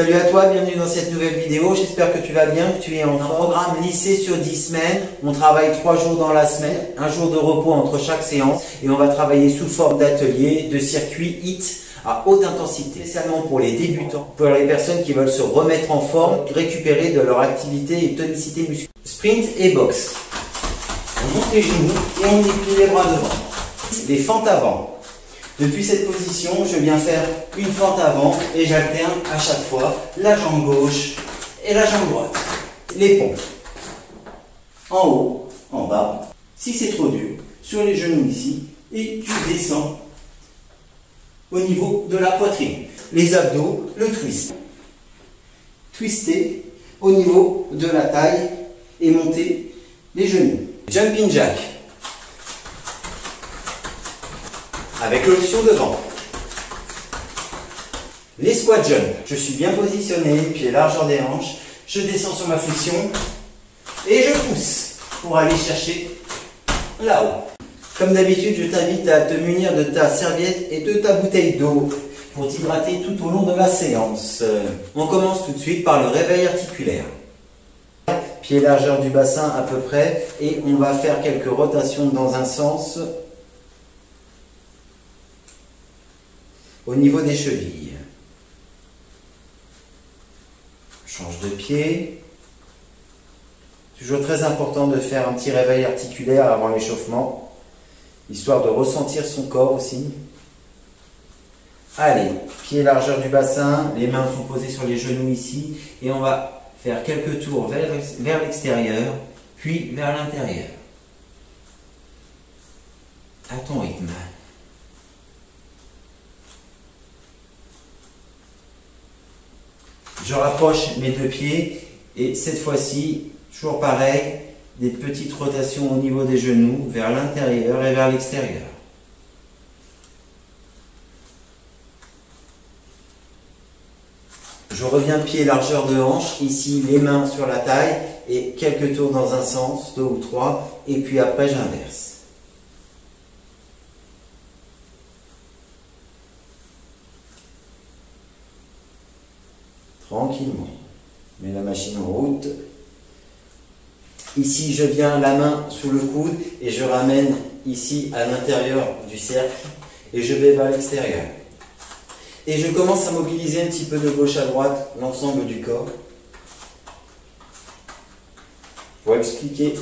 Salut à toi, bienvenue dans cette nouvelle vidéo. J'espère que tu vas bien, que tu es en programme lycée sur 10 semaines. On travaille 3 jours dans la semaine, un jour de repos entre chaque séance et on va travailler sous forme d'atelier, de circuit HIT à haute intensité, spécialement pour les débutants, pour les personnes qui veulent se remettre en forme, récupérer de leur activité et tonicité musculaire. Sprint et boxe. On monte les genoux et on déplie les bras devant. Des fentes avant. Depuis cette position, je viens faire une fente avant et j'alterne à chaque fois la jambe gauche et la jambe droite. Les pompes. En haut, en bas. Si c'est trop dur, sur les genoux ici, et tu descends au niveau de la poitrine. Les abdos, le twist. Twister au niveau de la taille et monter les genoux. Jumping jack. Avec l'option devant. Les squat jump. Je suis bien positionné, pied largeur des hanches. Je descends sur ma flexion et je pousse pour aller chercher là-haut. Comme d'habitude, je t'invite à te munir de ta serviette et de ta bouteille d'eau pour t'hydrater tout au long de la séance. On commence tout de suite par le réveil articulaire. Pied largeur du bassin à peu près et on va faire quelques rotations dans un sens au niveau des chevilles. Change de pied. Toujours très important de faire un petit réveil articulaire avant l'échauffement, histoire de ressentir son corps aussi. Allez, pied largeur du bassin, les mains sont posées sur les genoux ici, et on va faire quelques tours vers, l'extérieur, puis vers l'intérieur. À ton rythme. Je rapproche mes deux pieds et cette fois-ci, toujours pareil, des petites rotations au niveau des genoux vers l'intérieur et vers l'extérieur. Je reviens pied largeur de hanche, ici les mains sur la taille et quelques tours dans un sens, deux ou trois, et puis après j'inverse. tranquillement. Mets la machine en route. Ici, je viens la main sous le coude et je ramène ici à l'intérieur du cercle et je vais vers l'extérieur. Et je commence à mobiliser un petit peu de gauche à droite l'ensemble du corps. Pour expliquer,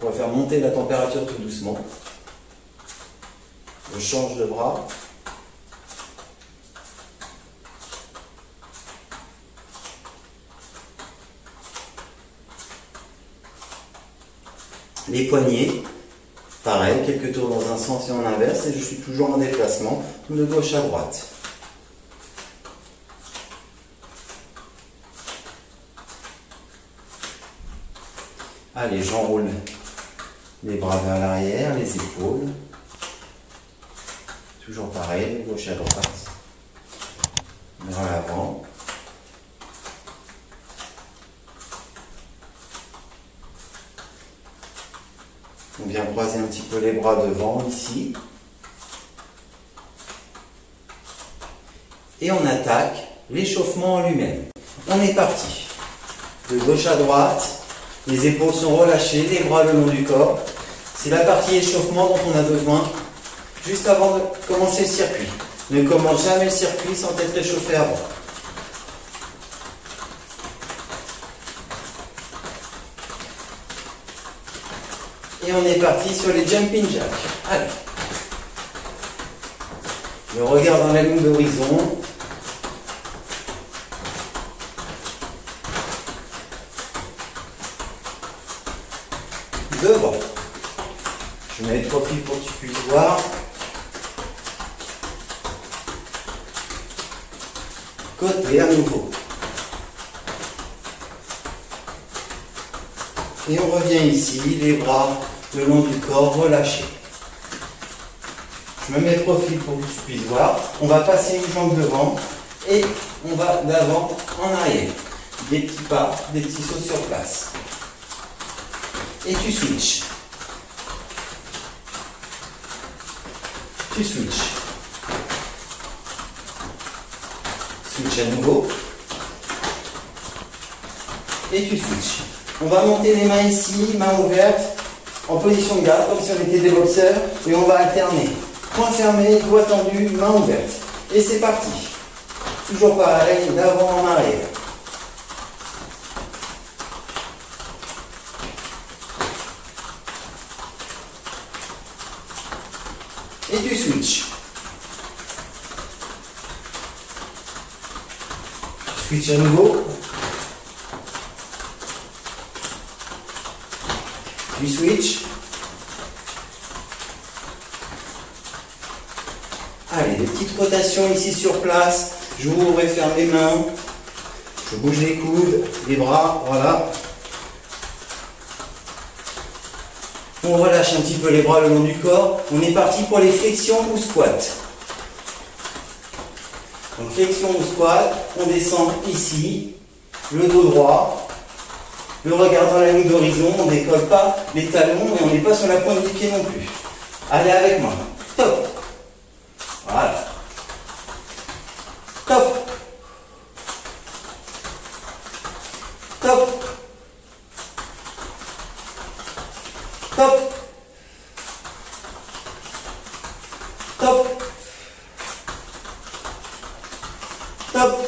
on va faire monter la température tout doucement. Je change de bras. Les poignets, pareil, quelques tours dans un sens et en inverse, et je suis toujours en déplacement de gauche à droite. Allez, j'enroule les bras vers l'arrière, les épaules. Toujours pareil, gauche à droite. Vers l'avant. Croiser un petit peu les bras devant ici. Et on attaque l'échauffement en lui-même. On est parti. De gauche à droite, les épaules sont relâchées, les bras le long du corps. C'est la partie échauffement dont on a besoin juste avant de commencer le circuit. Ne commence jamais le circuit sans être échauffé avant. On est parti sur les jumping jacks. Allez. Je regarde dans la ligne d'horizon. Devant. Je mets le profil pour que tu puisses voir. Côté à nouveau. Et on revient ici, les bras le long du corps relâché. Je me mets profil pour que tu puisses voir. On va passer une jambe devant et on va d'avant en arrière. Des petits pas, des petits sauts sur place. Et tu switches. Tu switches. Switch à nouveau. Et tu switches. On va monter les mains ici, mains ouvertes, en position de garde, comme si on était des boxeurs, et on va alterner. Point fermé, doigt tendu, main ouverte. Et c'est parti. Toujours pareil, d'avant en arrière. Et tu switches. Switch à nouveau. Tu switch. Allez, des ici sur place. J'ouvre et ferme les mains. Je bouge les coudes, les bras, voilà. On relâche un petit peu les bras le long du corps. On est parti pour les flexions ou squats. Donc flexion ou squat, on descend ici, le dos droit, le regard dans la ligne d'horizon, on ne décolle pas les talons et on n'est pas sur la pointe du pied non plus. Allez avec moi. Top. Voilà. Top. Top. Top. Top. Top.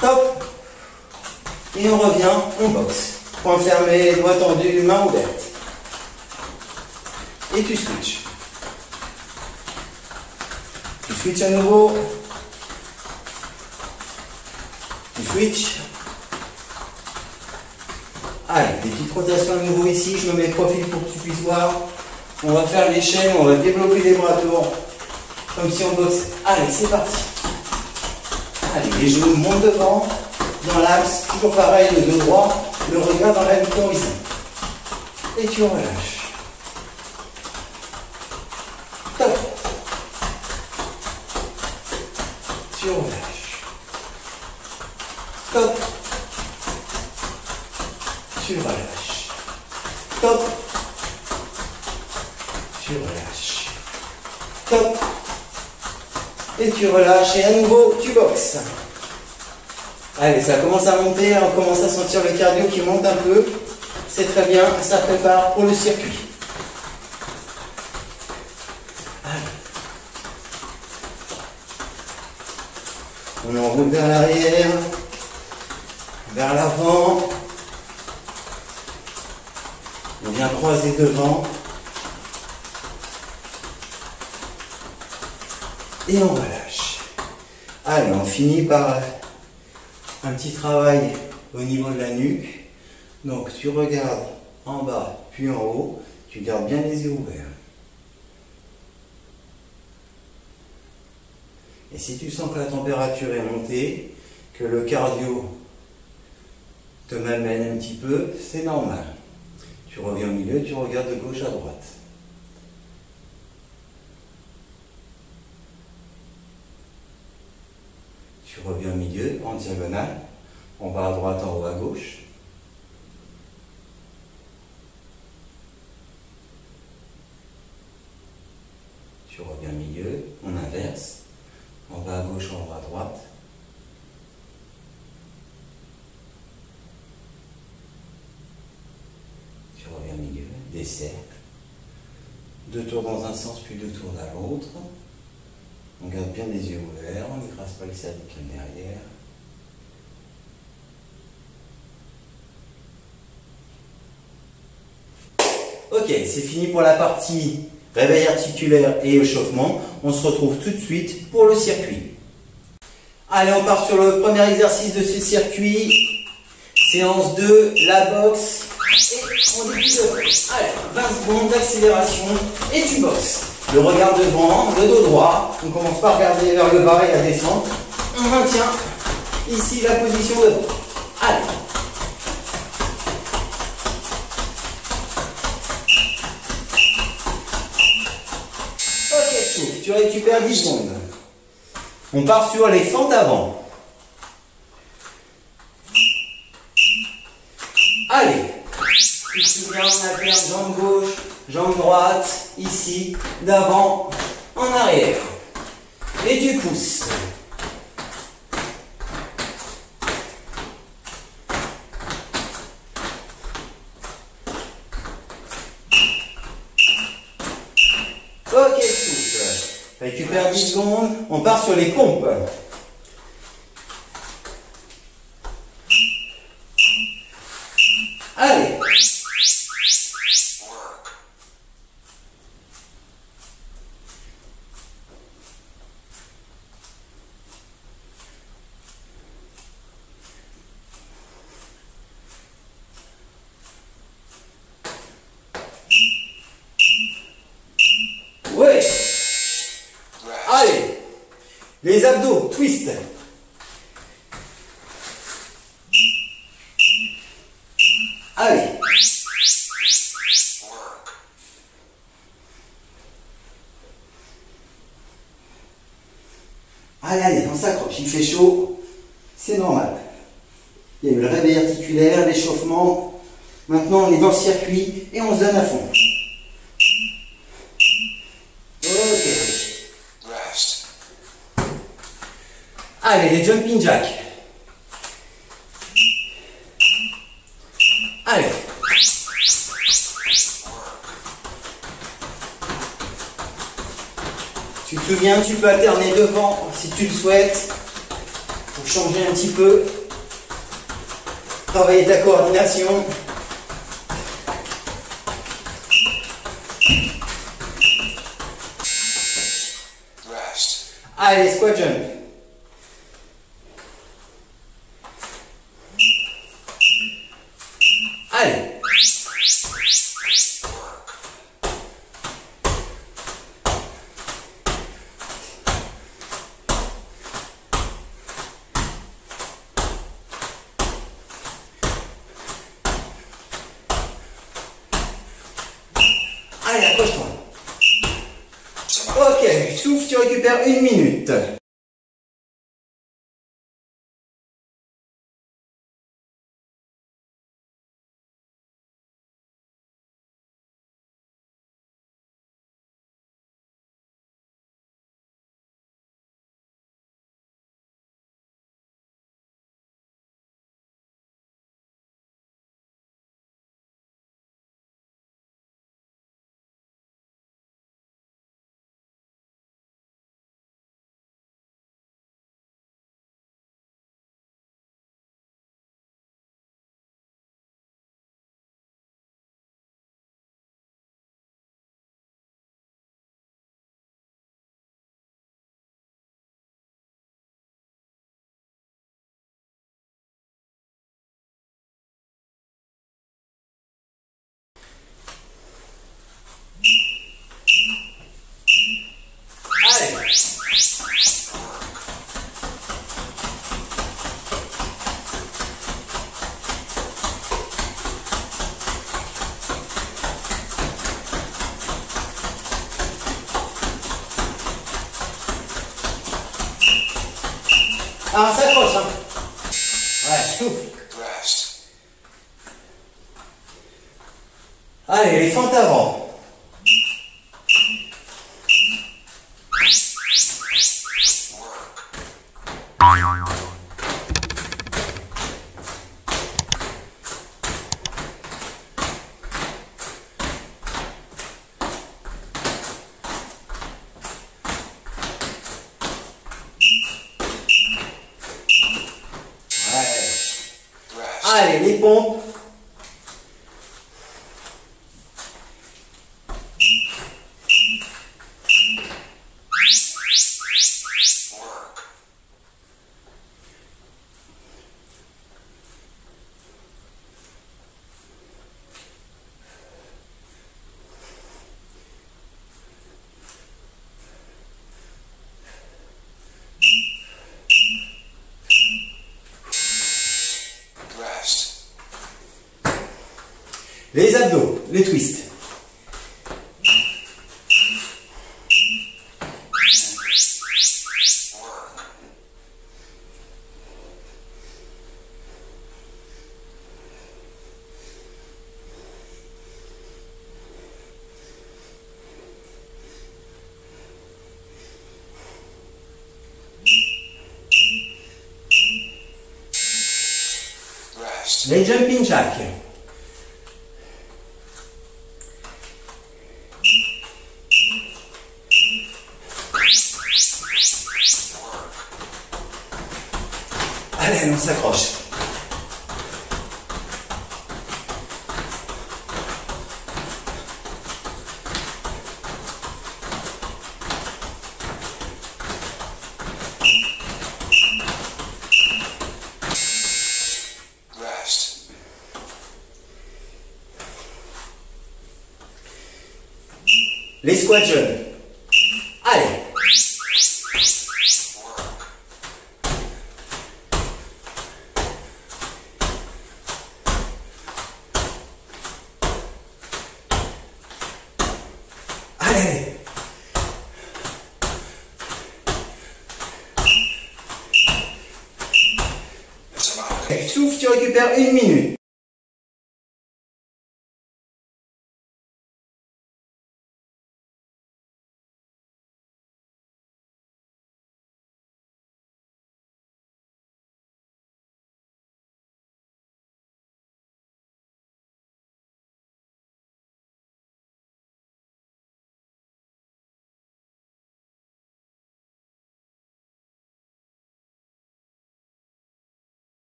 Top. Et on revient, on boxe. Point fermé, doigt tendu, main ouverte. Et tu switches. Tu switches à nouveau. Tu switches. Allez, des petites rotations à nouveau ici. Je me mets profil pour que tu puisses voir. On va faire l'échelle, on va développer les bras devant. Comme si on boxait. Allez, c'est parti. Allez, les genoux montent devant, dans l'axe, toujours pareil, le dos droit, le regard dans la horizon. Et tu relâches. Top. Tu relâches. Top. Tu relâches. Top. Tu relâches. Et tu relâches. Et à nouveau, tu boxes. Allez, ça commence à monter. On commence à sentir le cardio qui monte un peu. C'est très bien. Ça prépare pour le circuit. On enroule vers l'arrière, vers l'avant. On vient croiser devant. Et on relâche. Allez, on finit par un petit travail au niveau de la nuque. Donc tu regardes en bas puis en haut. Tu gardes bien les yeux ouverts. Et si tu sens que la température est montée, que le cardio te malmène un petit peu, c'est normal. Tu reviens au milieu, tu regardes de gauche à droite. Tu reviens au milieu, en diagonale, en bas à droite, en haut à gauche. Tu reviens au milieu, on inverse, en bas à gauche, en haut à droite. Tu reviens au milieu, des cercles. Deux tours dans un sens, puis deux tours dans l'autre. On garde bien les yeux ouverts, on n'écrase pas les cervicales derrière. Ok, c'est fini pour la partie réveil articulaire et échauffement. On se retrouve tout de suite pour le circuit. Allez, on part sur le premier exercice de ce circuit. Séance 2, la boxe. Et on débute Allez, 20 secondes d'accélération et tu boxes. Le regard devant, le dos droit. On commence par regarder vers le bas et à descendre. On maintient ici la position devant. Allez. Ok, souffle. Tu récupères 10 secondes. On part sur les fentes avant. Allez. Tu te jambe gauche, jambe droite, ici, d'avant, en arrière. Et tu pousses. Ok, souffle. Récupère 10 secondes. On part sur les pompes. Allez. Ouais. Allez. Les abdos, twist. Allez. Allez, allez, on s'accroche. Il fait chaud. C'est normal. Il y a eu le réveil articulaire, l'échauffement. Maintenant, on est dans le circuit et on se donne à fond. Ok. Rest. Allez, les jumping jacks. Allez. Tu te souviens, tu peux alterner devant si tu le souhaites pour changer un petit peu. Travailler ta coordination. Allez, squat jump. Ah, on s'accroche, hein. Ouais, souffle. Allez, les fentes avant. Le twist. Legend pinchacchio. Les squadrons.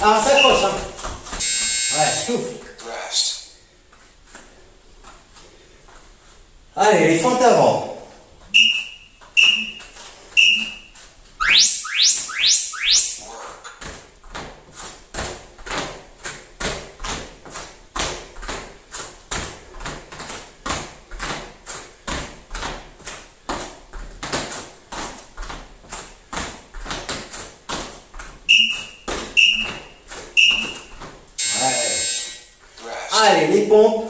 Uh, Arena e ponto.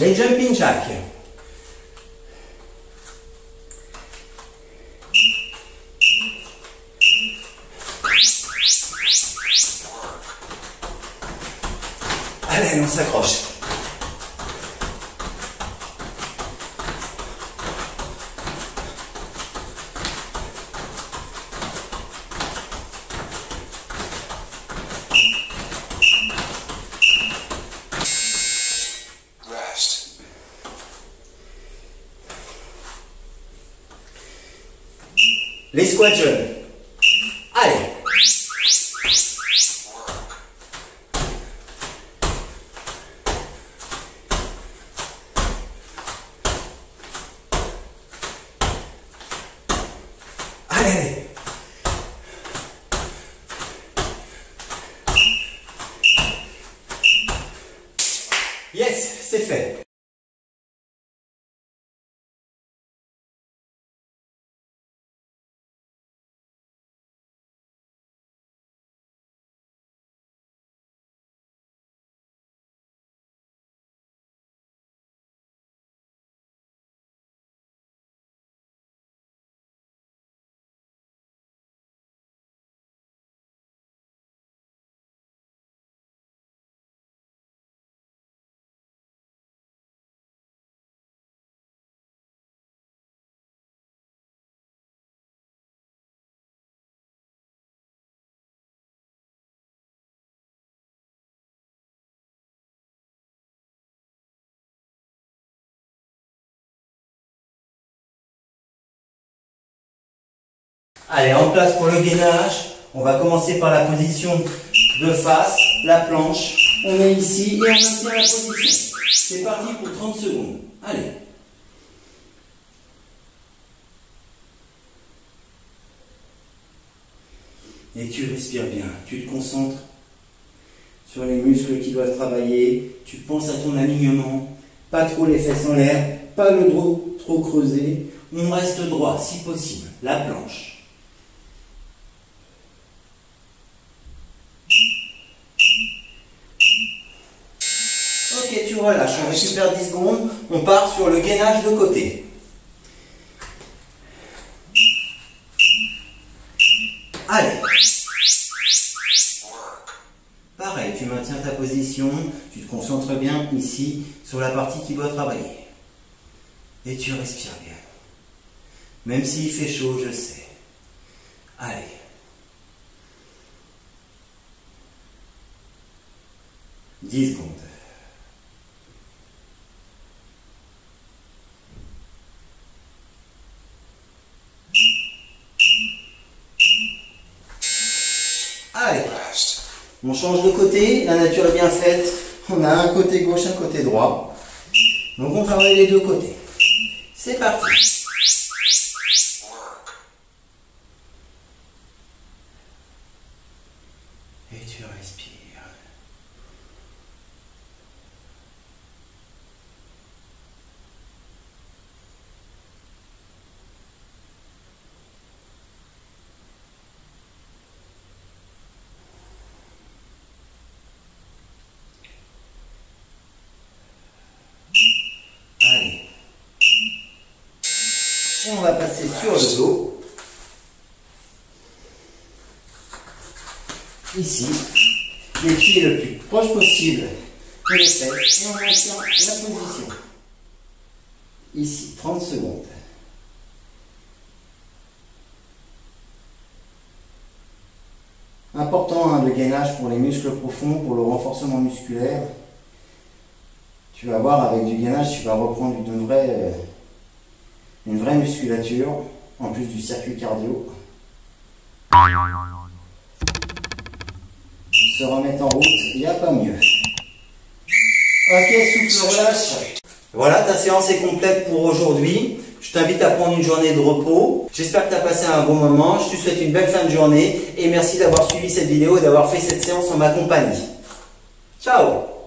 Dei jumping jack. This question. Allez, en place pour le gainage. On va commencer par la position de face, la planche. On est ici et on maintient la position. C'est parti pour 30 secondes. Allez. Et tu respires bien. Tu te concentres sur les muscles qui doivent travailler. Tu penses à ton alignement. Pas trop les fesses en l'air. Pas le dos trop creusé. On reste droit si possible. La planche. Ok, tu récupère 10 secondes. On part sur le gainage de côté. Allez. Pareil, tu maintiens ta position, tu te concentres bien ici sur la partie qui doit travailler. Et tu respires bien. Même s'il fait chaud, je sais. Allez. Dix secondes. Allez. Rest. On change de côté, la nature est bien faite. On a un côté gauche, un côté droit. Donc on travaille les deux côtés. C'est parti. Et tu respires. On va passer sur le dos. Ici, les pieds le plus proche possible de les et on maintient la position. Ici, 30 secondes. Important hein, le gainage pour les muscles profonds, pour le renforcement musculaire. Tu vas voir avec du gainage, tu vas reprendre une vraie, euh, une vraie musculature, en plus du circuit cardio. se remettre en route, il n'y a pas mieux. Ok, souffle, relâche. Voilà, ta séance est complète pour aujourd'hui. Je t'invite à prendre une journée de repos. J'espère que tu as passé un bon moment. Je te souhaite une belle fin de journée et merci d'avoir suivi cette vidéo et d'avoir fait cette séance en ma compagnie. Ciao